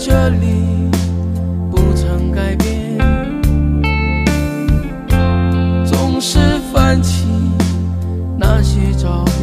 这里不曾改变，总是泛起那些照片。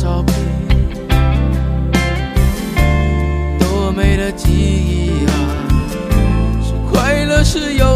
照片，多美的记忆啊！是快乐，是忧。